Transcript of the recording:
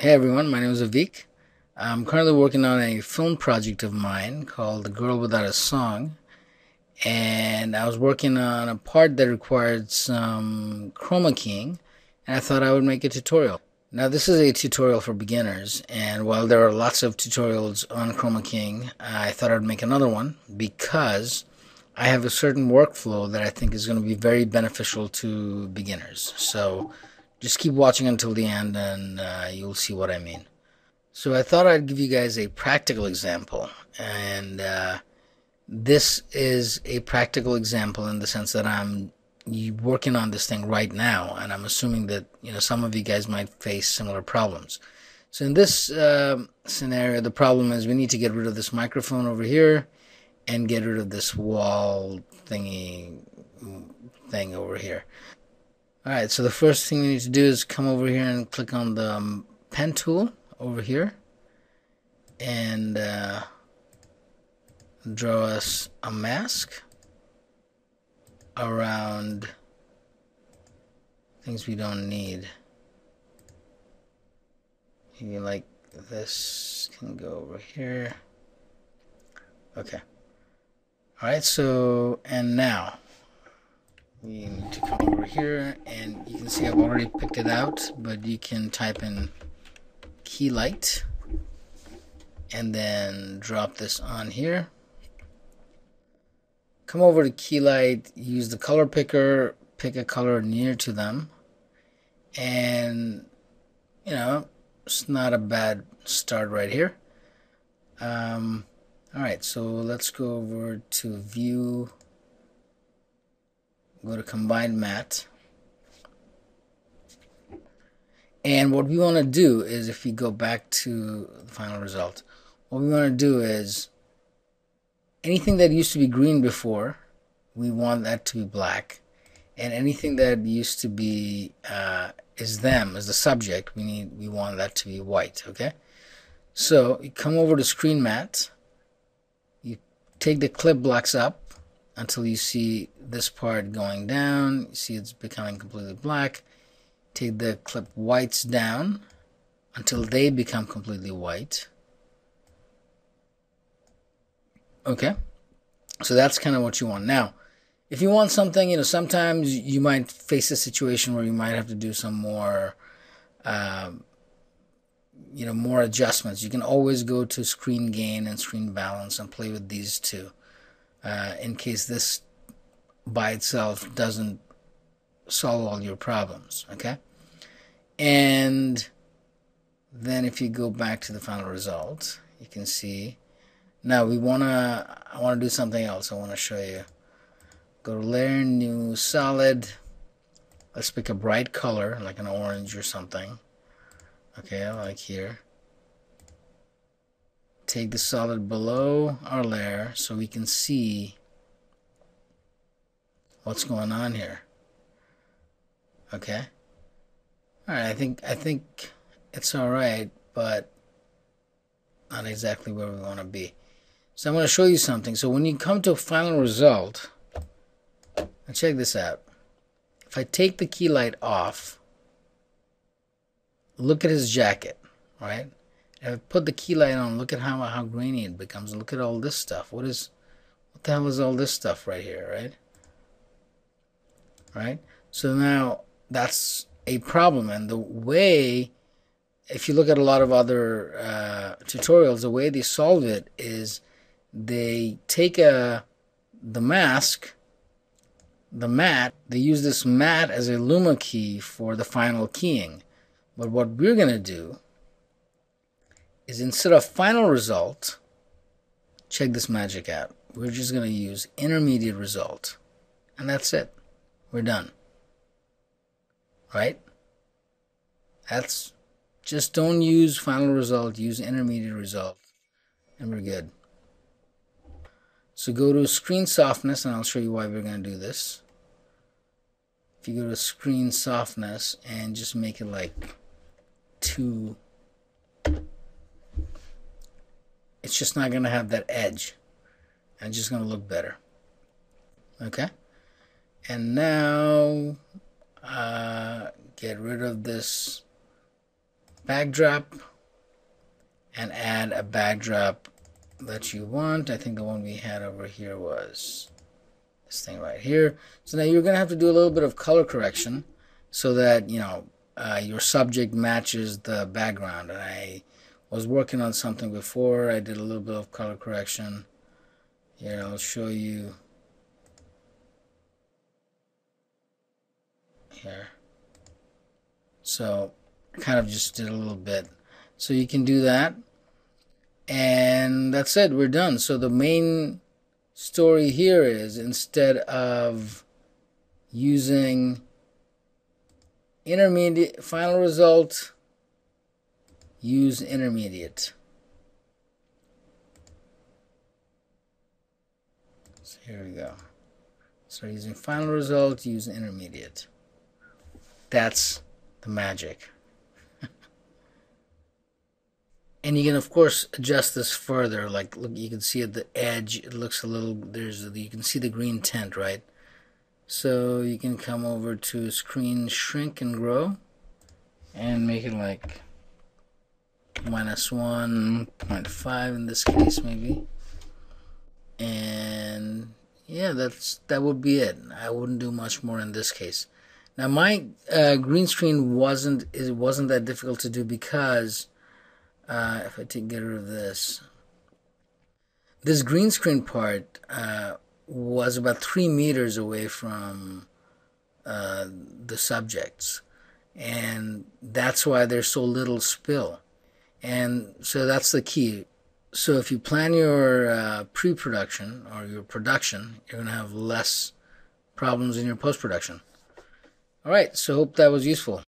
Hey everyone, my name is Avik. I'm currently working on a film project of mine called The Girl Without a Song. And I was working on a part that required some chroma keying, and I thought I would make a tutorial. Now, this is a tutorial for beginners, and while there are lots of tutorials on chroma keying, I thought I'd make another one because I have a certain workflow that I think is going to be very beneficial to beginners. So, just keep watching until the end and uh, you'll see what I mean. So I thought I'd give you guys a practical example. And uh, this is a practical example in the sense that I'm working on this thing right now. And I'm assuming that, you know, some of you guys might face similar problems. So in this uh, scenario, the problem is we need to get rid of this microphone over here and get rid of this wall thingy thing over here. Alright, so the first thing we need to do is come over here and click on the um, pen tool over here and uh, draw us a mask around things we don't need. Maybe like this can go over here. Okay. Alright, so, and now we need to come over here and you can see I've already picked it out but you can type in Keylight and then drop this on here. Come over to Keylight use the color picker pick a color near to them and you know it's not a bad start right here. Um, alright so let's go over to view go to combine matte. And what we want to do is if we go back to the final result, what we want to do is anything that used to be green before, we want that to be black. And anything that used to be uh, is them, as the subject, we need we want that to be white, okay? So you come over to screen matte, you take the clip blacks up, until you see this part going down. You see it's becoming completely black. Take the clip whites down until they become completely white. Okay, so that's kind of what you want. Now, if you want something, you know, sometimes you might face a situation where you might have to do some more, um, you know, more adjustments. You can always go to screen gain and screen balance and play with these two uh, in case this by itself doesn't solve all your problems, okay? And then if you go back to the final result, you can see, now we want to, I want to do something else. I want to show you. Go to layer, new solid. Let's pick a bright color, like an orange or something. Okay, like here take the solid below our layer so we can see what's going on here. Okay. All right. I think I think it's all right, but not exactly where we want to be. So I'm going to show you something. So when you come to a final result, and check this out. If I take the Keylight off, look at his jacket, right? I put the Keylight on, look at how how grainy it becomes. Look at all this stuff. What is what the hell is all this stuff right here, right? Right? So now that's a problem. And the way if you look at a lot of other uh, tutorials, the way they solve it is they take a the mask, the matte. they use this matte as a luma key for the final keying. But what we're going to do is instead of final result, check this magic out. We're just going to use intermediate result. And that's it. We're done. Right? That's just don't use final result, use intermediate result. And we're good. So go to screen softness, and I'll show you why we're going to do this. If you go to screen softness and just make it like two it's just not going to have that edge. And just going to look better. Okay? And now, uh, get rid of this backdrop and add a backdrop that you want. I think the one we had over here was this thing right here. So now you're going to have to do a little bit of color correction so that, you know, uh, your subject matches the background. And I was working on something before. I did a little bit of color correction. Here, I'll show you. Here. So, kind of just did a little bit. So you can do that. And that's it. We're done. So the main story here is instead of using intermediate final result use intermediate. So here we go. So using final result use intermediate. That's the magic. And you can of course adjust this further. Like look you can see at the edge it looks a little there's you can see the green tint right? So you can come over to screen shrink and grow and make it like minus 1.5 in this case maybe. And yeah that's that would be it. I wouldn't do much more in this case. Now my uh, green screen wasn't it wasn't that difficult to do because uh, if I take get rid of this, this green screen part uh, was about three meters away from uh, the subjects, and that's why there's so little spill. And so that's the key. So if you plan your uh, pre-production or your production, you're going to have less problems in your post-production. All right, so hope that was useful.